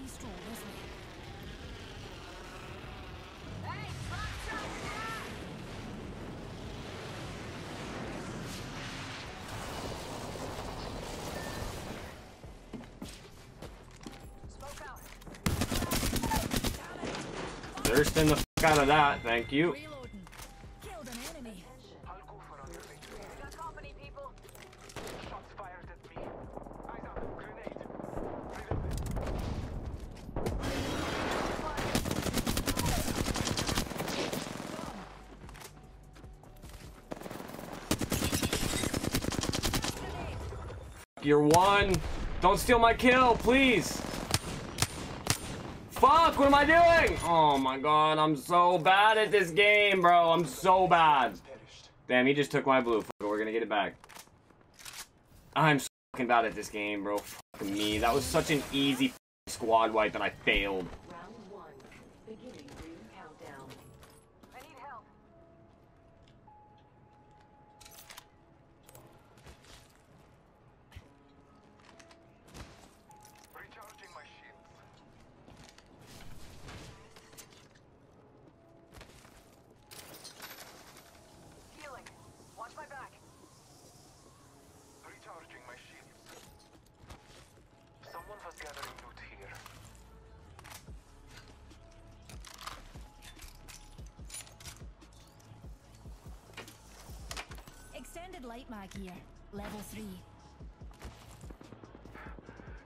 Enemy is Thirsting the f out of that, thank you. You're one. Don't steal my kill, please. Fuck, what am I doing? Oh my god, I'm so bad at this game, bro. I'm so bad. Damn, he just took my blue. Fuck we're gonna get it back. I'm so fucking bad at this game, bro. Fuck me. That was such an easy squad wipe that I failed. Extended light mag here. Level 3.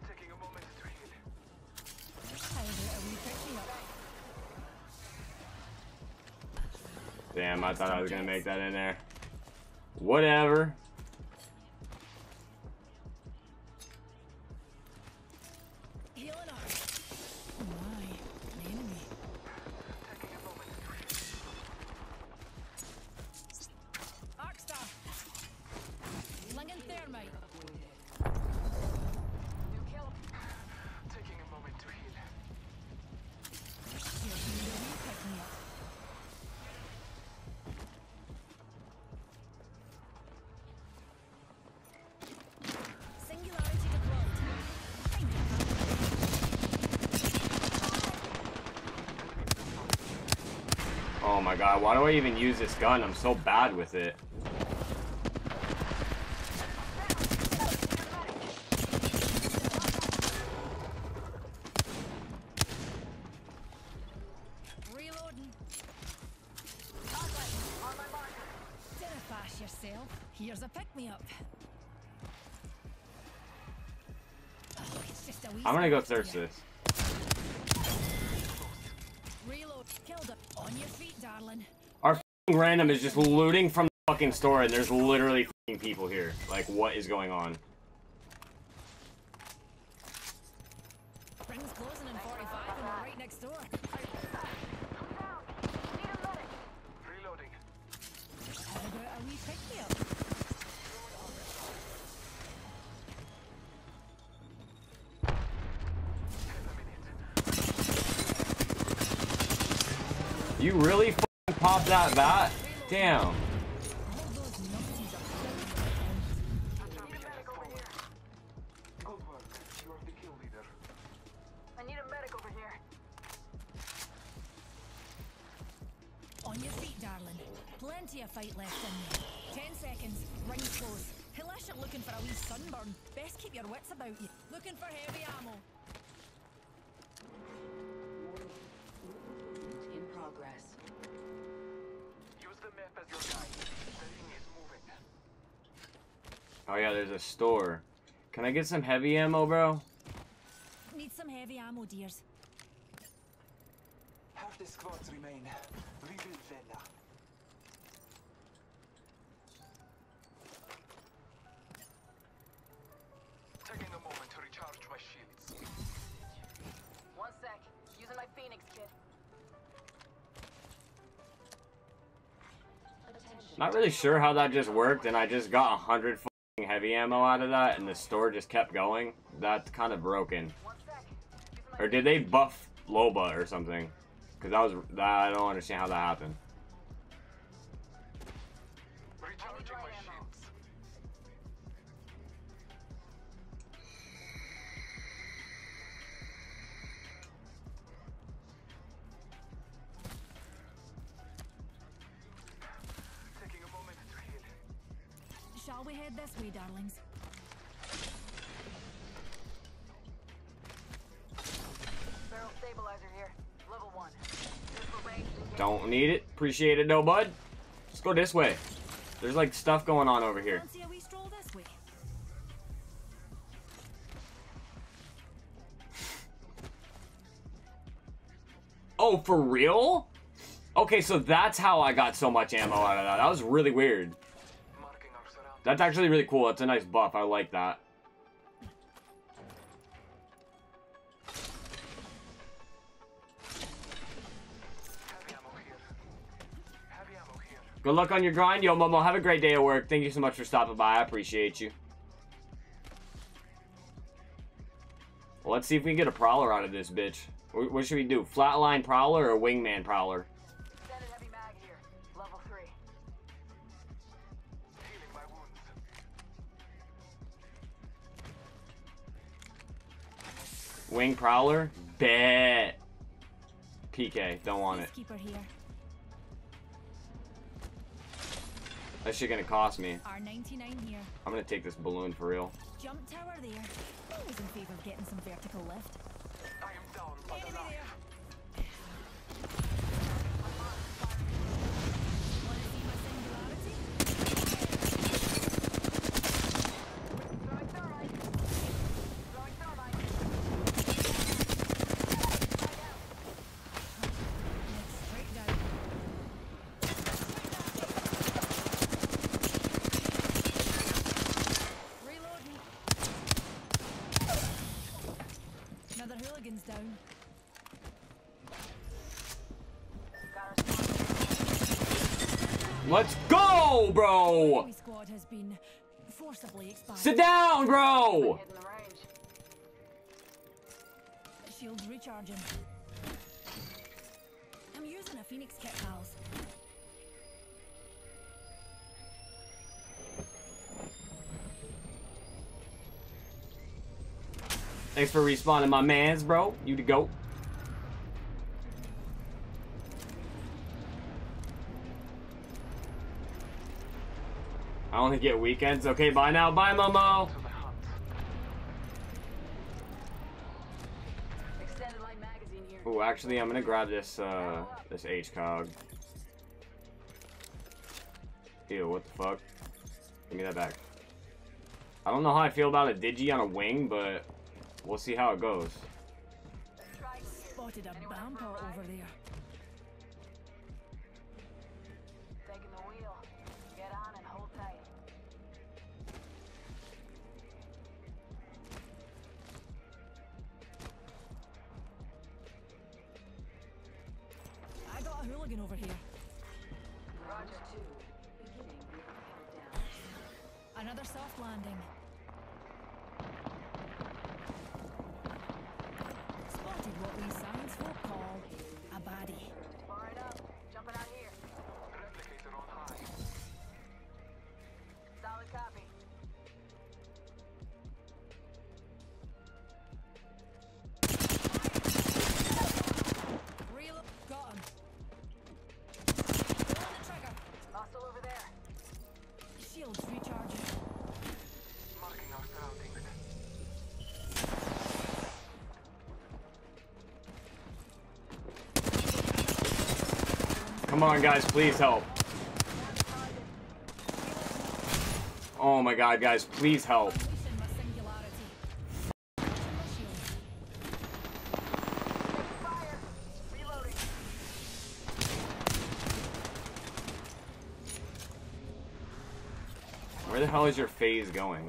Taking a moment to heal. How about a wee pick me up? Damn, I thought I was gonna make that in there. Whatever. My god, why do I even use this gun? I'm so bad with it. Reloading. On my mark. Yourself. Here's a pick me up. Oh, it's just a wee I'm gonna go here. this. Our random is just looting from the fucking store and there's literally people here. Like, what is going on? Rings closing in 45 and we're right next door. Down. Need a medic. Reloading. How about a wee pick me up? Have a minute. You really fucking popped that bat? Damn. All those numpties are Champion medic over here. Good work. You are the kill leader. I need a medic over here. On your feet, darling. Plenty of fight left in you. Ten seconds. Rings close. Hillisha looking for a wee sunburn. Best keep your wits about you. Looking for heavy ammo. Progress. Use the map as your guide. The is moving. Oh yeah, there's a store. Can I get some heavy ammo, bro? Need some heavy ammo, dears. Half the squads remain. Rebuild Vela. Not really sure how that just worked, and I just got a hundred fucking heavy ammo out of that, and the store just kept going. That's kind of broken. Or did they buff Loba or something? Because that was that, I don't understand how that happened. We head this way, darlings? barrel stabilizer here. Level one. Don't need it. Appreciate it, no bud. Let's go this way. There's like stuff going on over here. Fancy a wee stroll this way? Oh, for real? Okay, so that's how I got so much ammo out of that. That was really weird. That's actually really cool. That's a nice buff. I like that. Good luck on your grind, yo, Momo. Have a great day at work. Thank you so much for stopping by. I appreciate you. Well, let's see if we can get a prowler out of this bitch. What should we do? Flatline prowler or wingman prowler? Wing prowler? Bet. PK. Don't want it. Peacekeeper here. That shit gonna cost me. R99 here. I'm gonna take this balloon for real. Jump tower there. Always in favour of getting some vertical lift. I am down, but Enemy alive. there. Wanna see my singularity? Throwing thermite. Throwing thermite. Next, straight down. Reloading. Another hooligan's down. Got our spot. Let's go, bro! Squad has been forcibly. Sit down, bro! Shields recharging. I'm using a Phoenix kit, pals. Thanks for respawning, my mans, bro. You the goat. I only get weekends. Okay, bye now. Bye, Momo. To the hunt. Extended light magazine here. Ooh, actually, I'm gonna grab this, uh, this H-Cog. Ew, what the fuck? Give me that back. I don't know how I feel about a Digi on a wing, but we'll see how it goes. Spotted a Anyone up for bumper a over there. Taking the wheel. Get on and hold tight. I got a hooligan over here. Roger two. Beginning countdown. Another soft landing. Spotted what call a up. Jumping. On, guys, please help. Oh my god, guys, please help. Where the hell is your phase going?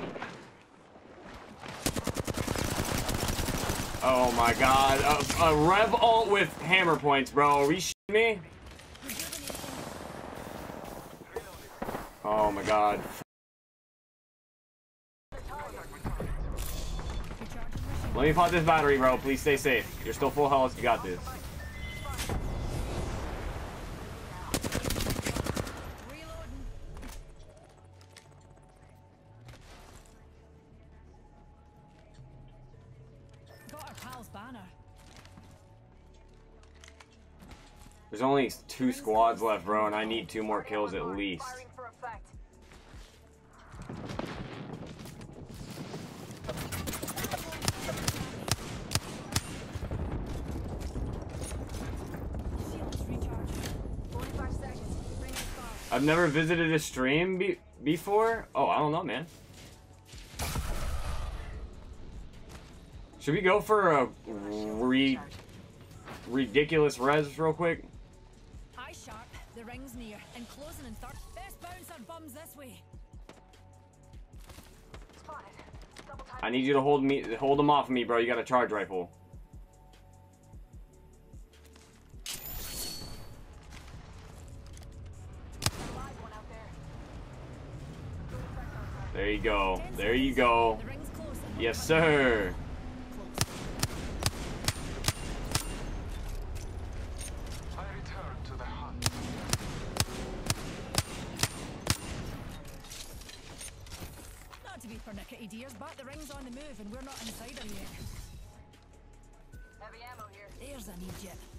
Oh my god, a, a rev ult with hammer points, bro. Are you shitting me? Oh my god. Let me pop this battery, bro. Please stay safe. You're still full health. You got this. There's only two squads left, bro, and I need two more kills at least. Never visited a stream be before. Oh, I don't know, man. Should we go for a re ridiculous res real quick? Eye sharp, the ring's near, and closing in third. Best bouncer bums this way. Spotted. Double time. I need you to hold me, hold them off of me, bro. You got a charge rifle. There you go. There you go. The ring's close. and Yes, sir. Close. I return to the hunt. Not to be pernickety, dears, but the ring's on the move and we're not inside her yet. Heavy ammo here. There's an Egypt.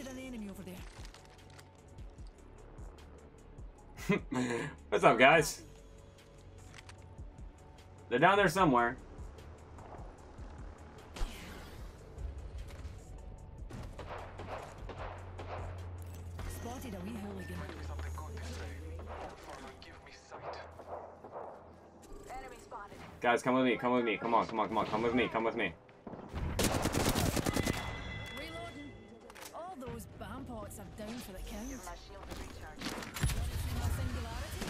Spotted an enemy over there. What's up, guys? They're down there somewhere. Spotted a wee hooligan. Me something good this way. Farmer, give me sight. Enemy spotted. Guys, come with me. Come with me. Come on, come on, come on. Come with me. Come with me. Reloading. All those bam pots are down for the count. Give my shield a recharge. See my singularity?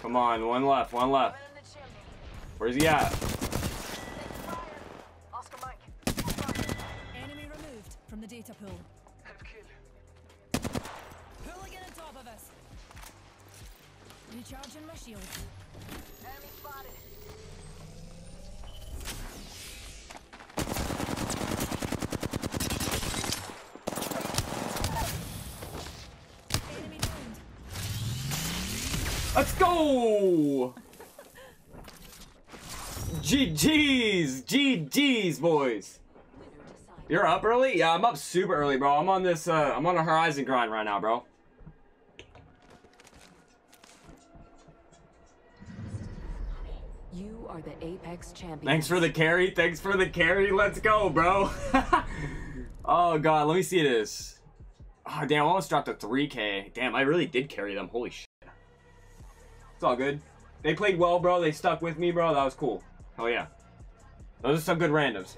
Come on. One left. One left. Right in the chimney. Where's he at? Recharging my shield. Enemy spotted. Let's go! GG's! GG's, boys! You're up early? Yeah, I'm up super early, bro. I'm on this, uh, I'm on a Horizon grind right now, bro. Are the Apex champion. Thanks for the carry. Thanks for the carry. Let's go, bro. oh, God. Let me see this. Oh, damn. I almost dropped a 3K. Damn, I really did carry them. Holy shit. It's all good. They played well, bro. They stuck with me, bro. That was cool. Oh, yeah. Those are some good randoms.